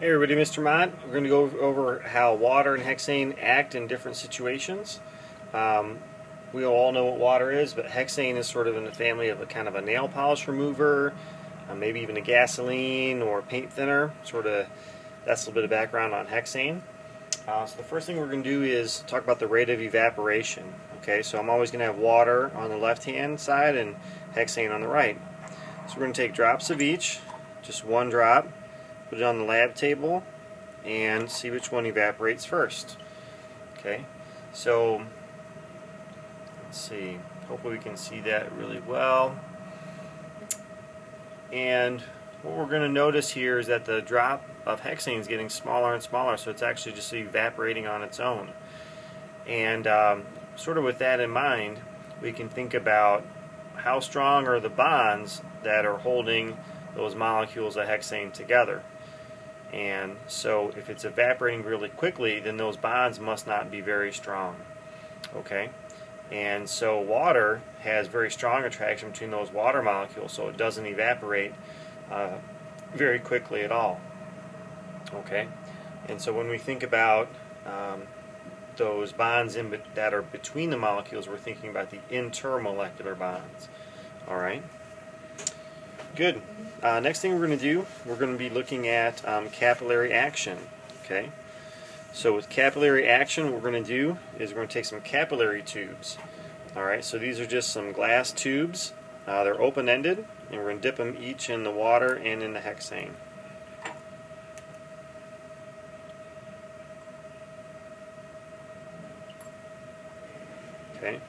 Hey everybody, Mr. Mott. We're going to go over how water and hexane act in different situations. Um, we all know what water is, but hexane is sort of in the family of a kind of a nail polish remover, uh, maybe even a gasoline or paint thinner. Sort of, that's a little bit of background on hexane. Uh, so the first thing we're going to do is talk about the rate of evaporation. Okay, so I'm always going to have water on the left-hand side and hexane on the right. So we're going to take drops of each, just one drop, put it on the lab table and see which one evaporates first. Okay, so let's see. Hopefully we can see that really well. And what we're going to notice here is that the drop of hexane is getting smaller and smaller, so it's actually just evaporating on its own. And um, sort of with that in mind, we can think about how strong are the bonds that are holding those molecules of hexane together. And so if it's evaporating really quickly, then those bonds must not be very strong. Okay? And so water has very strong attraction between those water molecules, so it doesn't evaporate uh, very quickly at all. Okay? And so when we think about um, those bonds in that are between the molecules, we're thinking about the intermolecular bonds. All right? Good. Uh, next thing we're going to do, we're going to be looking at um, capillary action. Okay. So with capillary action, what we're going to do is we're going to take some capillary tubes. All right. So these are just some glass tubes. Uh, they're open-ended, and we're going to dip them each in the water and in the hexane. Okay.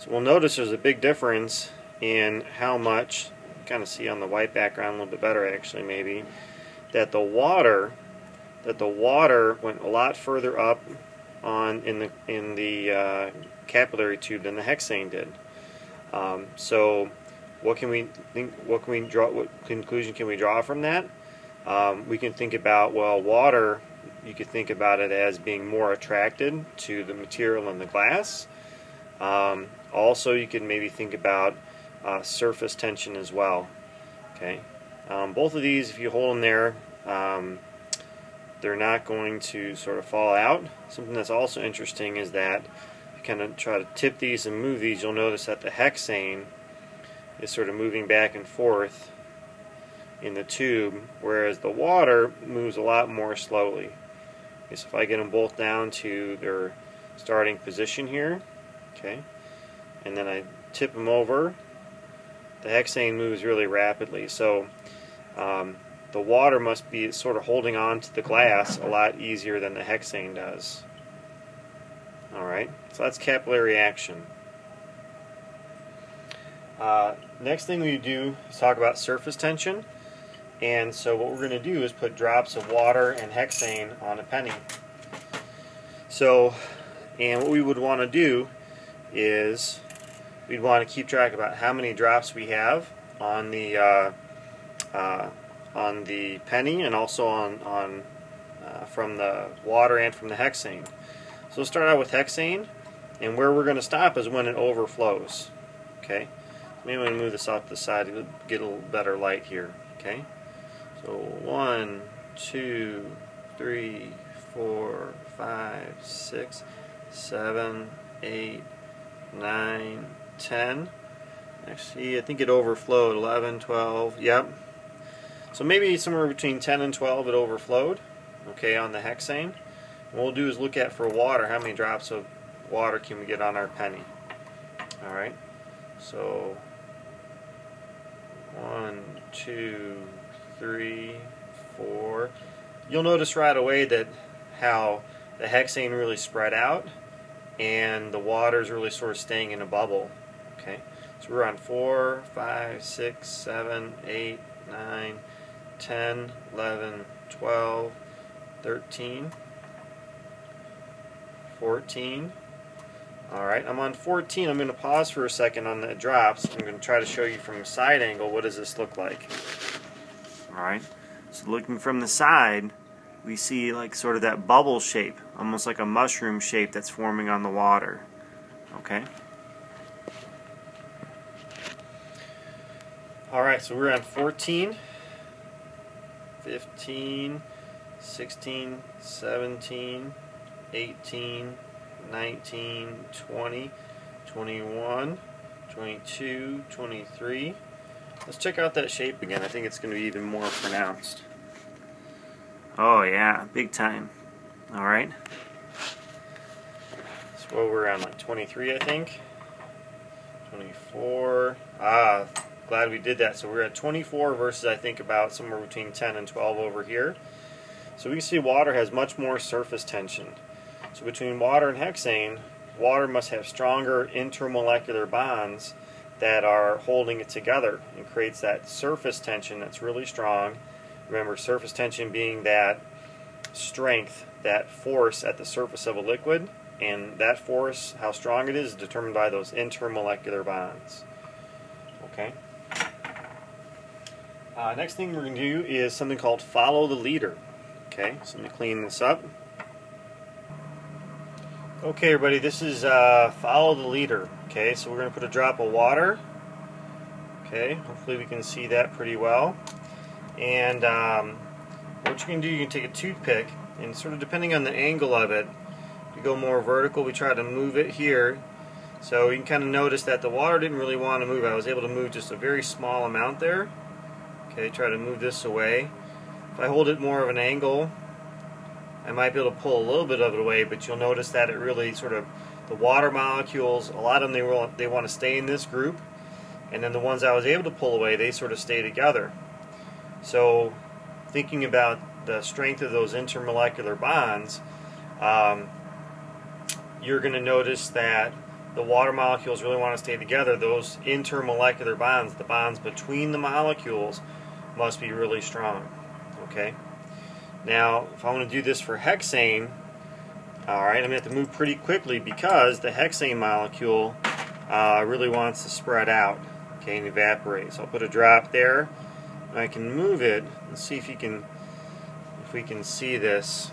So we'll notice there's a big difference in how much kind of see on the white background a little bit better actually maybe that the water that the water went a lot further up on in the in the uh, capillary tube than the hexane did. Um, so what can we think? What can we draw? What conclusion can we draw from that? Um, we can think about well, water. You could think about it as being more attracted to the material in the glass. Um, also, you can maybe think about uh, surface tension as well. Okay, um, both of these, if you hold them there, um, they're not going to sort of fall out. Something that's also interesting is that if you kind of try to tip these and move these, you'll notice that the hexane is sort of moving back and forth in the tube, whereas the water moves a lot more slowly. Okay, so if I get them both down to their starting position here, okay, and then I tip them over, the hexane moves really rapidly. So um, the water must be sort of holding on to the glass a lot easier than the hexane does. Alright, so that's capillary action. Uh, next thing we do is talk about surface tension. And so what we're going to do is put drops of water and hexane on a penny. So, and what we would want to do is we'd want to keep track about how many drops we have on the uh, uh, on the penny and also on on uh, from the water and from the hexane. So we'll start out with hexane, and where we're going to stop is when it overflows. Okay, maybe to move this off to the side to get a little better light here. Okay, so one, two, three, four, five, six, seven, eight, nine, 10. Actually, I think it overflowed. 11, 12, yep. So maybe somewhere between 10 and 12 it overflowed, okay, on the hexane. What we'll do is look at for water, how many drops of water can we get on our penny. Alright, so one, two, three, four. You'll notice right away that how the hexane really spread out and the water is really sort of staying in a bubble. Okay, so we're on 4, 5, 6, 7, 8, 9, 10, 11, 12, 13, 14. Alright, I'm on 14. I'm going to pause for a second on the drops. I'm going to try to show you from a side angle what does this look like. Alright, so looking from the side, we see like sort of that bubble shape, almost like a mushroom shape that's forming on the water. Okay? Alright, so we're on 14, 15, 16, 17, 18, 19, 20, 21, 22, 23. Let's check out that shape again. I think it's going to be even more pronounced. Oh yeah, big time. Alright. So we're on like 23 I think. 24. Ah, glad we did that. So we're at 24 versus I think about somewhere between 10 and 12 over here. So we can see water has much more surface tension. So between water and hexane, water must have stronger intermolecular bonds that are holding it together and creates that surface tension that's really strong. Remember, surface tension being that strength, that force at the surface of a liquid, and that force, how strong it is, is determined by those intermolecular bonds. Okay. Uh, next thing we're going to do is something called follow the leader. Okay, so let me clean this up. Okay, everybody, this is uh, follow the leader. Okay, so we're going to put a drop of water. Okay, hopefully we can see that pretty well. And um, what you can do, you can take a toothpick, and sort of depending on the angle of it, you go more vertical, we try to move it here. So you can kind of notice that the water didn't really want to move. I was able to move just a very small amount there. Okay, try to move this away. If I hold it more of an angle, I might be able to pull a little bit of it away, but you'll notice that it really sort of, the water molecules, a lot of them, they, will, they want to stay in this group, and then the ones I was able to pull away, they sort of stay together. So thinking about the strength of those intermolecular bonds, um, you're going to notice that the water molecules really want to stay together. Those intermolecular bonds, the bonds between the molecules, must be really strong. Okay? Now, if I want to do this for hexane, alright, I'm going to have to move pretty quickly because the hexane molecule uh, really wants to spread out okay, and evaporate. So I'll put a drop there. I can move it. Let's see if you can, if we can see this.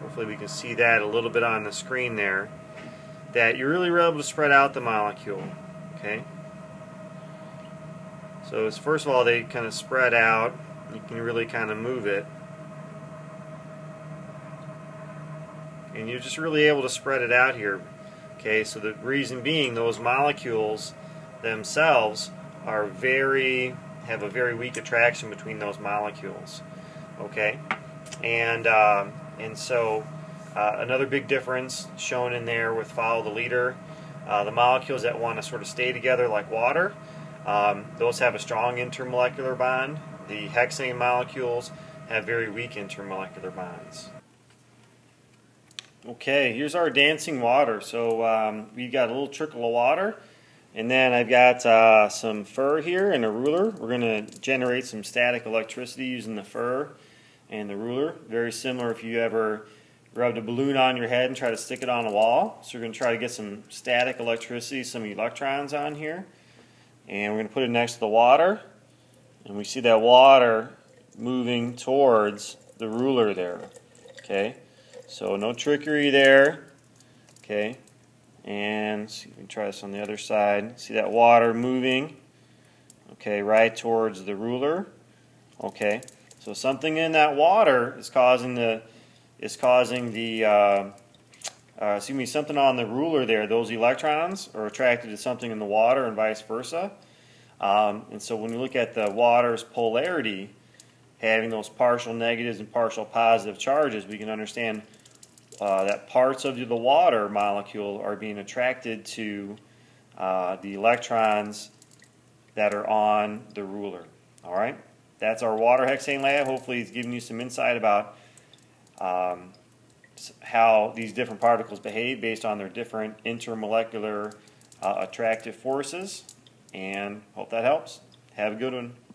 Hopefully we can see that a little bit on the screen there. That you're really able to spread out the molecule. Okay. So first of all, they kind of spread out. You can really kind of move it. And you're just really able to spread it out here. Okay, so the reason being those molecules themselves are very, have a very weak attraction between those molecules. Okay, and, uh, and so uh, another big difference shown in there with follow the leader, uh, the molecules that want to sort of stay together like water, um, those have a strong intermolecular bond. The hexane molecules have very weak intermolecular bonds. Okay, here's our dancing water. So um, we've got a little trickle of water, and then I've got uh, some fur here and a ruler. We're going to generate some static electricity using the fur and the ruler. Very similar if you ever rubbed a balloon on your head and try to stick it on a wall. So we're going to try to get some static electricity, some electrons on here. And we're going to put it next to the water. And we see that water moving towards the ruler there okay? So no trickery there okay? And see if we can try this on the other side. See that water moving okay right towards the ruler okay? So something in that water is causing the is causing the uh, uh, excuse me, something on the ruler there, those electrons are attracted to something in the water and vice versa. Um, and so when you look at the water's polarity, having those partial negatives and partial positive charges, we can understand uh, that parts of the water molecule are being attracted to uh, the electrons that are on the ruler. All right, that's our water hexane lab. Hopefully, it's giving you some insight about um, how these different particles behave based on their different intermolecular uh, attractive forces. And hope that helps. Have a good one.